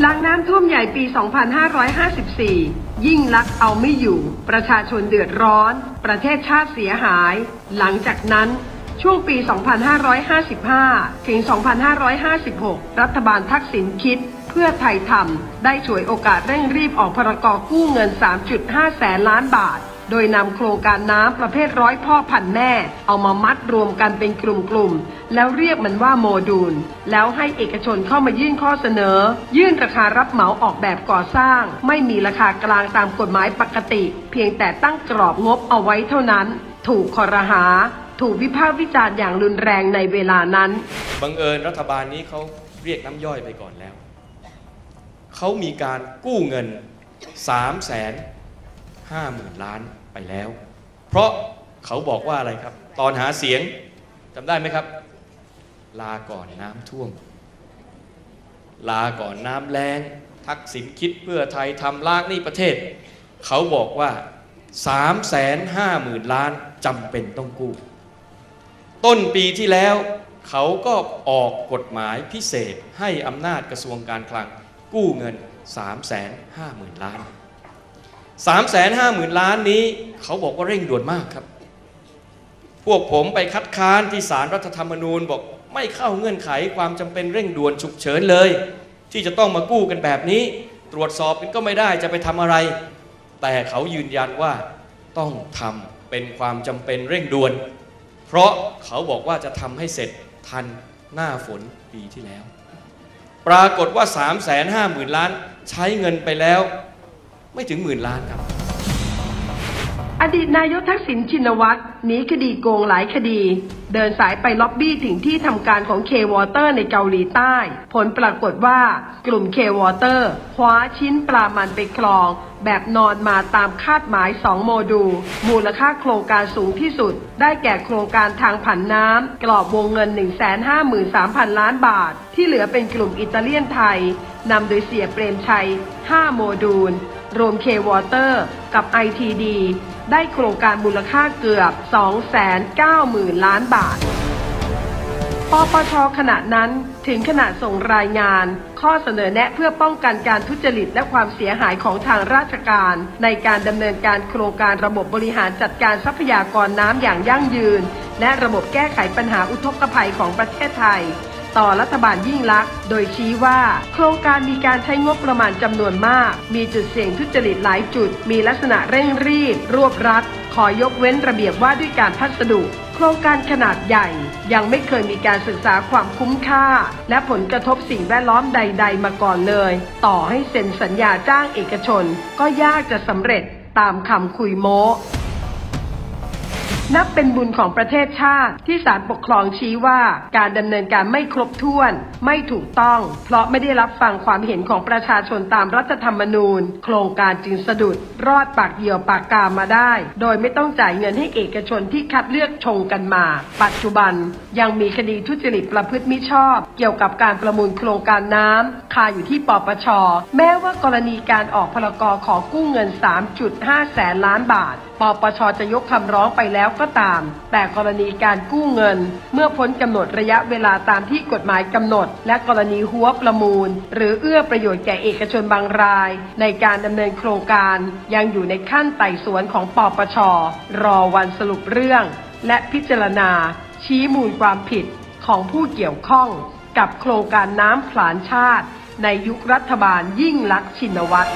หลังน้ำท่วมใหญ่ปี 2554 ยิ่งลักษณ์เอาไม่อยู่ ประชาชนเดือดร้อน ประเทศชาติเสียหาย หลังจากนั้นช่วงปี 2555 ถึง 2556 รัฐบาลทักษิณคิด เพื่อไทยทำได้ฉวยโอกาสเร่งรีบออกพรกกู้เงิน 3.5 แสนล้านบาท โดยนำโครงการน้ำประเภทร้อยพ่อพันแม่ เอามามัดรวมกันเป็นกลุ่มๆ แล้วเรียกมันว่าโมดูล แล้วให้เอกชนเข้ามายื่นข้อเสนอ ยื่นราคารับเหมาออกแบบก่อสร้าง ไม่มีราคากลางตามกฎหมายปกติ เพียงแต่ตั้งกรอบงบเอาไว้เท่านั้น ถูกคอรหา ถูกวิพากษ์วิจารณ์อย่างรุนแรงในเวลานั้น บังเอิญรัฐบาลนี้เขาเรียกน้ำย่อยไปก่อนแล้ว เขามีการกู้เงิน3ามแสน ห้าหมื่นล้านไปแล้ว เพราะเขาบอกว่าอะไรครับ ตอนหาเสียงจำได้ไหมครับ ลาก่อนน้ำท่วม ลาก่อนน้ำแรงทักษิณคิดเพื่อไทยทำลางหนี้ประเทศ เขาบอกว่า3ามแสนห้าหมื่นล้านจำเป็นต้องกู้ ต้นปีที่แล้วเขาก็ออกกฎหมายพิเศษให้อำนาจกระทรวงการคลังกู้เงิน 3 5 0 0 0 0 ล้าน 3 5 0 0 0 0 ล้านนี้ เขาบอกว่าเร่งด่วนมากครับ พวกผมไปคัดค้านที่ศาลรรัฐธรรมนูญ บอกไม่เข้าเงื่อนไขความจำเป็นเร่งด่วนฉุกเฉินเลย ที่จะต้องมากู้กันแบบนี้ ตรวจสอบกันก็ไม่ได้จะไปทำอะไร แต่เขายืนยันว่าต้องทำเป็นความจำเป็นเร่งด่วน เพราะเขาบอกว่าจะทำให้เสร็จทันหน้าฝนปีที่แล้ว ปรากฏว่า 3 5 0 0 0 0 ล้านใช้เงินไปแล้ว ไม่ถึงหมื่นล้านครับ อดีตนายกทักษิณชินวัตรหนีคดีโกงหลายคดี เดินสายไปล็อบบี้ถึงที่ทำการของ K-Water ในเกาหลีใต้ ผลปรากฏว่ากลุ่ม K-Water คว้าชิ้นปลามันไปคลอง แบบนอนมาตามคาดหมาย 2 โมดูลมูลค่าโครงการสูงที่สุด ได้แก่โครงการทางผันน้ำกรอบวงเงิน 153,000 ล้านบาท ที่เหลือเป็นกลุ่มอิตาเลียนไทยนำโดยเสียเปรมชัย 5 โมดูล รวม K-Water กับ ITD ได้โครงการมูลค่าเกือบ 290,000 ล้านบาท ปปชขณะนั้นถึงขณะส่งรายงาน ข้อเสนอแนะเพื่อป้องกันการทุจริตและความเสียหายของทางราชการ ในการดำเนินการโครงการระบบบริหารจัดการทรัพยากรน้ำอย่างยั่งยืน และระบบแก้ไขปัญหาอุทกภัยของประเทศไทย ต่อรัฐบาลยิ่งลักษณ์โดยชี้ว่า โครงการมีการใช้งบประมาณจำนวนมาก มีจุดเสี่ยงทุจริตหลายจุด มีลักษณะเร่งรีบ รวบรัด ขอยกเว้นระเบียบว่าด้วยการพัสดุ โครงการขนาดใหญ่ ยังไม่เคยมีการศึกษาความคุ้มค่า และผลกระทบสิ่งแวดล้อมใด ๆ มาก่อนเลย ต่อให้เซ็นสัญญาจ้างเอกชน ก็ยากจะสำเร็จตามคำคุยโม้ นับเป็นบุญของประเทศชาติที่ศาลปกครองชี้ว่าการดำเนินการไม่ครบถ้วน ไม่ถูกต้อง เพราะไม่ได้รับฟังความเห็นของประชาชนตามรัฐธรรมนูญ โครงการจึงสะดุด รอดปากเหี่ยวปากกามาได้ โดยไม่ต้องจ่ายเงินให้เอกชนที่คัดเลือกชงกันมา ปัจจุบันยังมีคดีทุจริตประพฤติมิชอบ เกี่ยวกับการประมูลโครงการน้ำาอยู่ที่ปปช แม้ว่ากรณีการออกพลกรขอกู้เงิน 3.5 แสนล้านบาท ปปชจะยกคำร้องไปแล้วก็ตาม แต่กรณีการกู้เงิน เมื่อพ้นกำหนดระยะเวลาตามที่กฎหมายกำหนด และกรณีหัวประมูล หรือเอื้อประโยชน์แก่เอกชนบางราย ในการดำเนินโครงการยังอยู่ในขั้นไต่สวนของปปช รอวันสรุปเรื่อง และพิจารณา ชี้มูลความผิดของผู้เกี่ยวข้องกับโครงการน้ำผลาญชาติ ในยุครัฐบาลยิ่งลักษณ์ชินวัตร